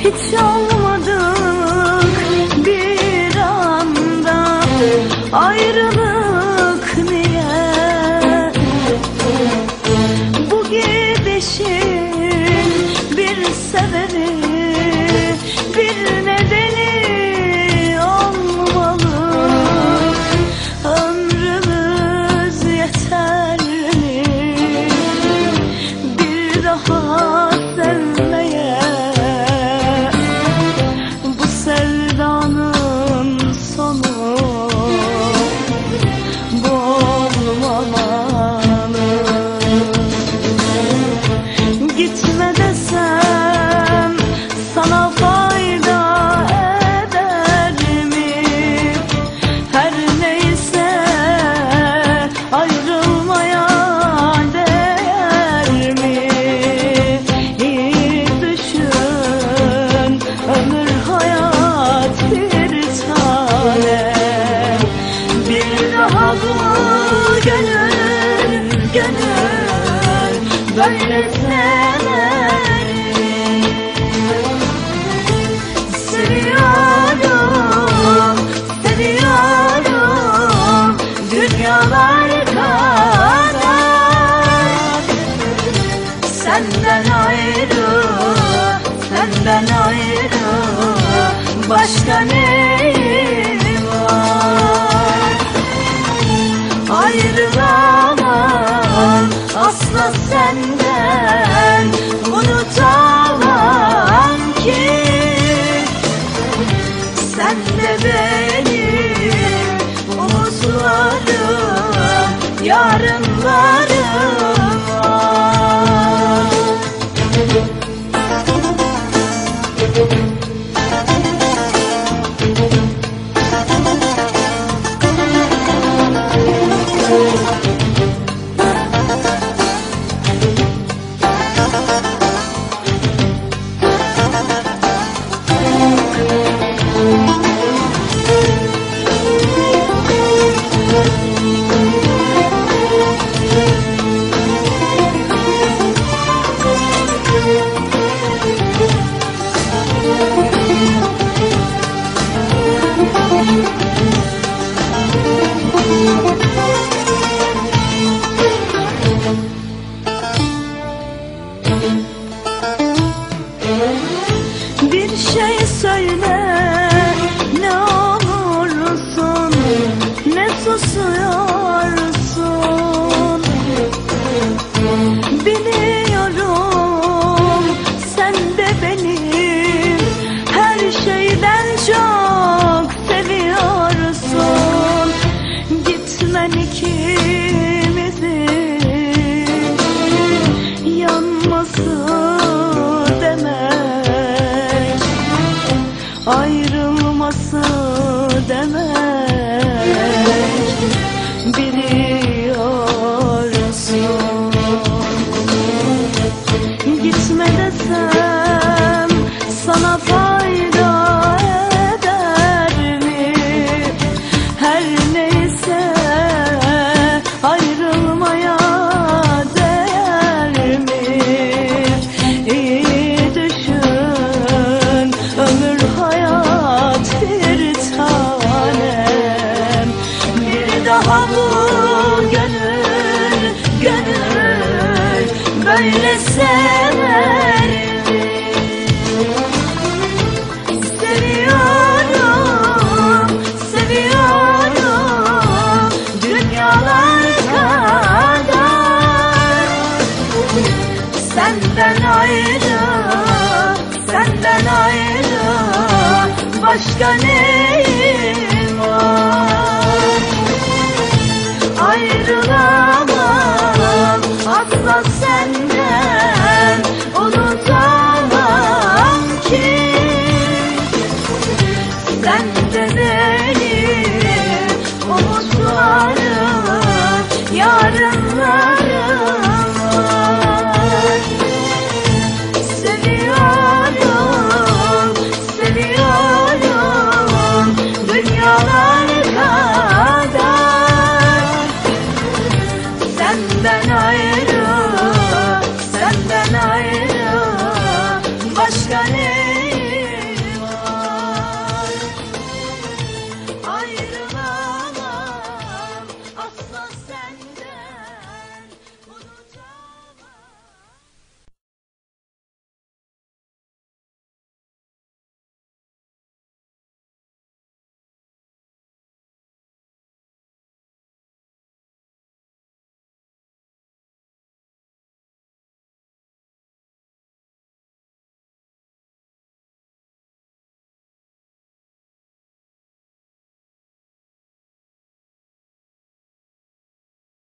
Hiç olmadık bir anda ayrılık niye? Bu gidişin bir sebebi Senden ayrı, senden ayrı Başka neyim var? Ayrılamam asla senden Unutamam ki. Sen de benim umutlarım Yarınlarım Şey söyle. Ne olursun ne susuyorsun? Biliyorum sen de beni her şeyden çok seviyorsun. Gitmen ikimizin Senden ayrı, senden ayrı Başka neyim var? Ayrılamam asla senden